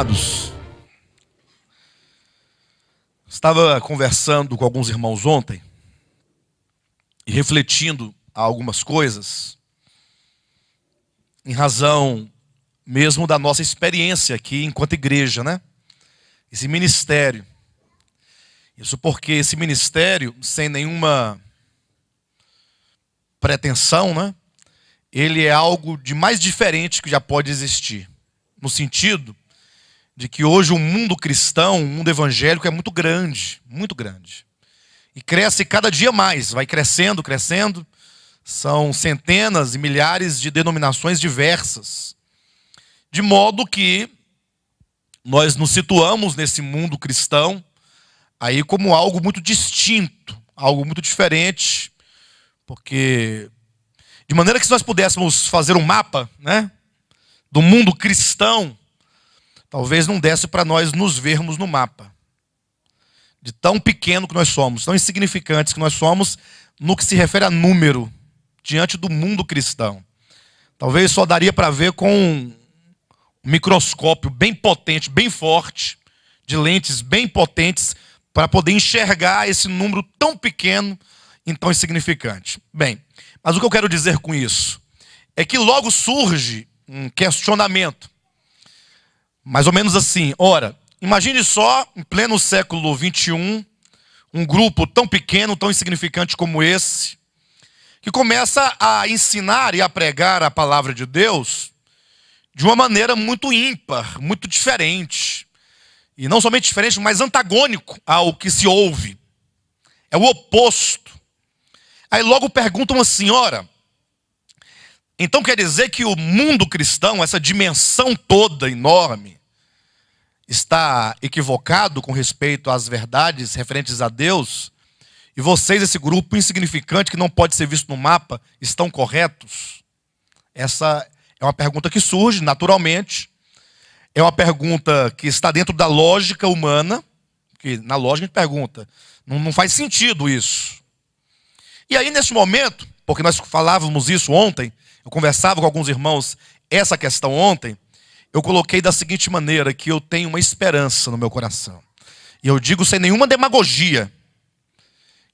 Amados, Estava conversando com alguns irmãos ontem e refletindo algumas coisas em razão mesmo da nossa experiência aqui enquanto igreja, né? Esse ministério. Isso porque esse ministério, sem nenhuma pretensão, né? Ele é algo de mais diferente que já pode existir. No sentido de que hoje o mundo cristão, o mundo evangélico é muito grande, muito grande. E cresce cada dia mais, vai crescendo, crescendo. São centenas e milhares de denominações diversas. De modo que nós nos situamos nesse mundo cristão aí como algo muito distinto, algo muito diferente, porque de maneira que se nós pudéssemos fazer um mapa, né, do mundo cristão, talvez não desse para nós nos vermos no mapa. De tão pequeno que nós somos, tão insignificantes que nós somos no que se refere a número diante do mundo cristão. Talvez só daria para ver com um microscópio bem potente, bem forte, de lentes bem potentes, para poder enxergar esse número tão pequeno e tão insignificante. Bem, mas o que eu quero dizer com isso é que logo surge um questionamento mais ou menos assim: ora, imagine só, em pleno século 21, um grupo tão pequeno, tão insignificante como esse, que começa a ensinar e a pregar a palavra de Deus de uma maneira muito ímpar, muito diferente. E não somente diferente, mas antagônico ao que se ouve. É o oposto. Aí logo perguntam assim: ora, então quer dizer que o mundo cristão, essa dimensão toda enorme, está equivocado com respeito às verdades referentes a Deus, e vocês, esse grupo insignificante que não pode ser visto no mapa, estão corretos? Essa é uma pergunta que surge naturalmente, é uma pergunta que está dentro da lógica humana, que na lógica a gente pergunta, não, não faz sentido isso. E aí, nesse momento, porque nós falávamos isso ontem, eu conversava com alguns irmãos essa questão ontem, eu coloquei da seguinte maneira: que eu tenho uma esperança no meu coração. E eu digo sem nenhuma demagogia,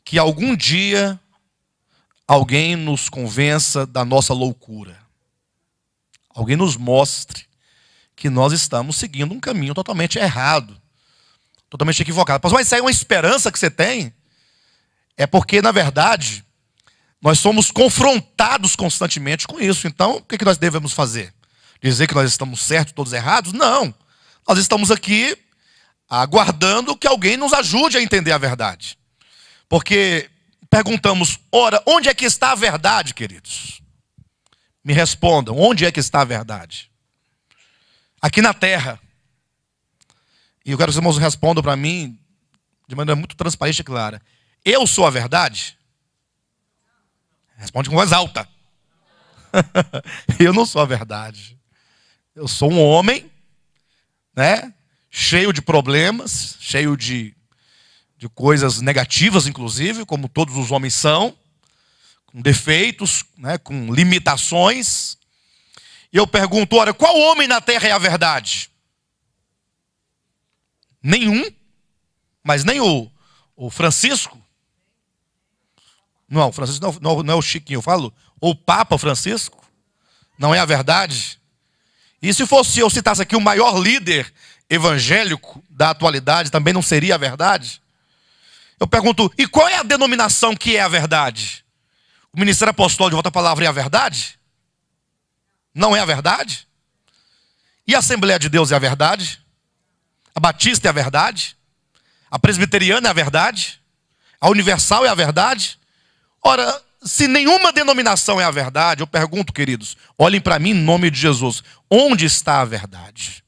que algum dia alguém nos convença da nossa loucura. Alguém nos mostre que nós estamos seguindo um caminho totalmente errado, totalmente equivocado. Mas isso aí é uma esperança que você tem? É porque, na verdade, nós somos confrontados constantemente com isso. Então, o que nós devemos fazer? Dizer que nós estamos certos, todos errados. Não. Nós estamos aqui aguardando que alguém nos ajude a entender a verdade. Porque perguntamos, ora, onde é que está a verdade, queridos? Me respondam, onde é que está a verdade? Aqui na terra. E eu quero que os irmãos respondam para mim de maneira muito transparente e clara. Eu sou a verdade? Responde com voz alta. eu não sou a verdade. Eu sou um homem, né? Cheio de problemas, cheio de, de coisas negativas, inclusive, como todos os homens são, com defeitos, né? com limitações. E eu pergunto: olha, qual homem na terra é a verdade? Nenhum, mas nem o, o Francisco. Não, o Francisco não, não, não é o Chiquinho, eu falo, o Papa Francisco. Não é a verdade? E se fosse eu citasse aqui o maior líder evangélico da atualidade, também não seria a verdade? Eu pergunto, e qual é a denominação que é a verdade? O Ministério Apostólico de Volta à Palavra é a verdade? Não é a verdade? E a Assembleia de Deus é a verdade? A Batista é a verdade? A Presbiteriana é a verdade? A Universal é a verdade? Ora, se nenhuma denominação é a verdade, eu pergunto, queridos, olhem para mim em nome de Jesus, onde está a verdade?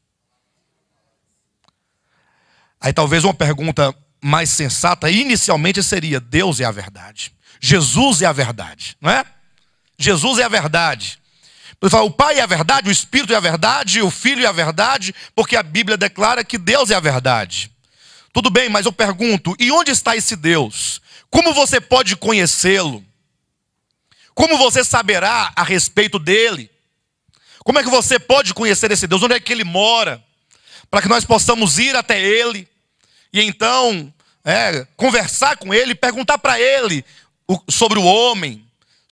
Aí talvez uma pergunta mais sensata inicialmente seria: Deus é a verdade, Jesus é a verdade, não é? Jesus é a verdade. Fala, o Pai é a verdade, o Espírito é a verdade, o Filho é a verdade, porque a Bíblia declara que Deus é a verdade. Tudo bem, mas eu pergunto: e onde está esse Deus? Como você pode conhecê-lo? Como você saberá a respeito dele? Como é que você pode conhecer esse Deus? Onde é que ele mora? para que nós possamos ir até Ele e então é, conversar com Ele, perguntar para Ele sobre o homem,